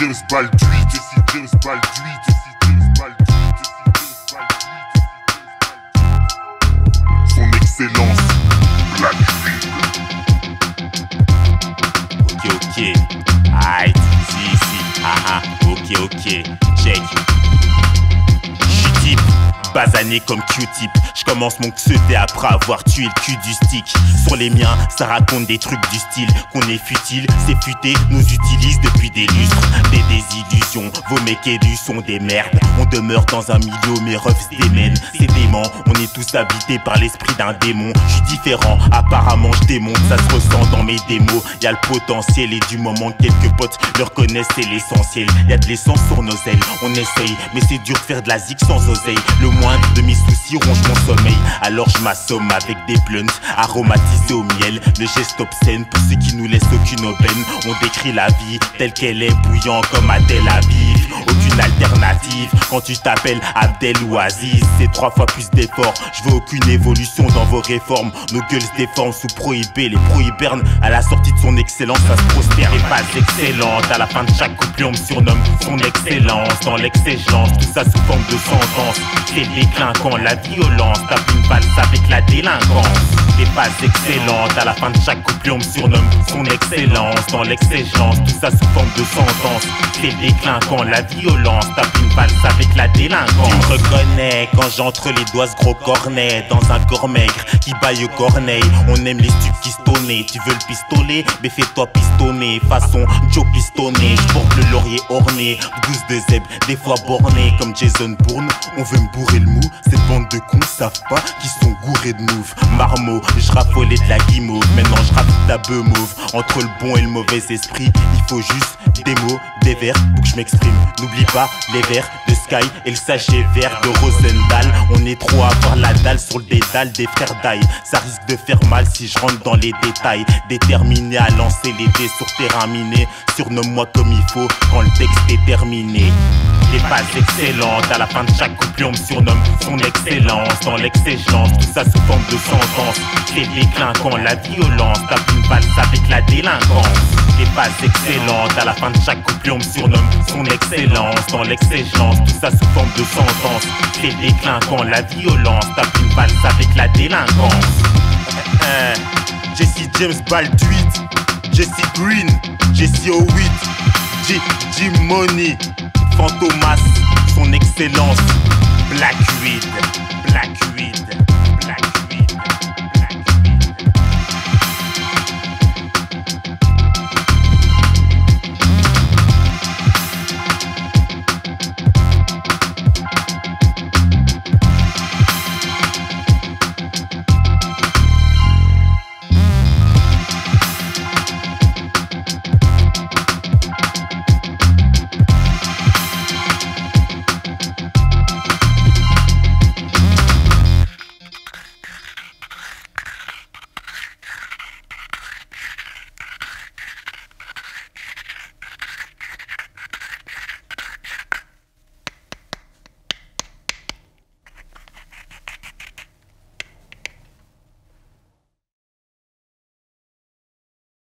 James Baldwin, James Baldwin, James Baldwin. Son Excellence, Black Ok, ok. Aïe, si, si. Ah, ah. Ok, ok. Check. J-Tip. Basané comme Q-tip, je commence mon xeuté après avoir tué le cul du stick. Sur les miens, ça raconte des trucs du style qu'on est futile, c'est futé, nous utilise depuis des lustres. Des désillusions, vos méquédus sont des merdes. On demeure dans un milieu, mes refs démènent. C'est dément, on est tous habités par l'esprit d'un démon. Je suis différent, apparemment je démonte, ça se ressent dans mes démos. Y a le potentiel et du moment que quelques potes le reconnaissent, c'est l'essentiel. Y a de l'essence sur nos ailes, on essaye, mais c'est dur de faire de la zik sans Le moindre de mes soucis ronge mon sommeil. Alors je m'assomme avec des blunts aromatisés au miel. Le geste obscène pour ceux qui nous laissent aucune aubaine. On décrit la vie telle qu'elle est, bouillant comme à Tel. Alternative quand tu t'appelles Abdel ou Aziz. C'est trois fois plus d'efforts. Je veux aucune évolution dans vos réformes. Nos gueules se déforment sous prohibé. Les prohiberne à la sortie de son excellence, ça se prospère. Les pas excellentes. À la fin de chaque couplet, on me surnomme son excellence. Dans l'excellence, tout ça sous forme de sentence. C'est le déclin quand la violence tape une valse avec la délinquance. Des passes excellentes, à la fin de chaque couplet on me surnomme son excellence. Dans l'excellence, tout ça sous forme de sentence. C'est le déclin quand la violence tape une valse avec la délinquance. Me reconnais quand j'entre les doigts ce gros cornet dans un corps maigre qui baille au corneille. On aime les stupes qui. Tu veux le pistolet, mais fais-toi pistonner. Façon Joe pistonné, je laurier orné. Douce de zèbre, des fois borné comme Jason Bourne. On veut me bourrer le mou, cette bande de cons savent pas qu'ils sont gourés de move. Marmot, je raffolais de la guimauve, maintenant je rappe ta bœuf mauve. Entre le bon et le mauvais esprit, il faut juste des mots, des vers pour que je m'exprime. N'oublie pas les vers Et le sachet vert de Rosendahl. On est trop à voir la dalle sur le dédale des frères d'ail. Ça risque de faire mal si je rentre dans les détails. Déterminé à lancer les dés sur terrain miné. Surnomme-moi comme il faut quand le texte est terminé. Des passes excellentes, à la fin de chaque couplet on me surnomme son excellence. Dans l'excellence, tout ça sous forme de sentence. C'est le déclin quand la violence tape une valse avec la délinquance. Des passes excellentes, à la fin de chaque couplet on me surnomme son excellence. Dans l'excellence, tout ça sous forme de sentence. C'est le déclin quand la violence tape une valse avec la délinquance. Jesse James Baldwin, Jesse Green, Jesse Howitt, J. Jim Money, Fantomas, son excellence, Black Weed.